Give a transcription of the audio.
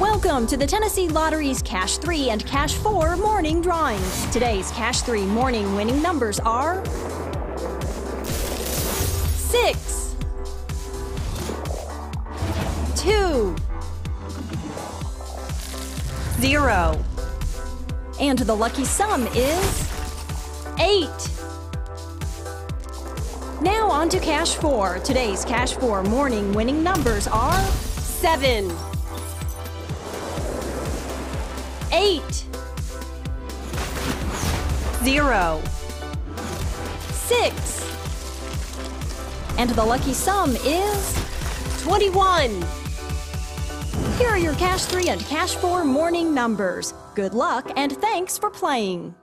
Welcome to the Tennessee Lottery's Cash 3 and Cash 4 morning drawings. Today's Cash 3 morning winning numbers are 6, 2, 0. And the lucky sum is 8. Now on to Cash 4. Today's Cash 4 morning winning numbers are 7, 8, 0, 6. And the lucky sum is 21. Here are your Cash 3 and Cash 4 morning numbers. Good luck and thanks for playing.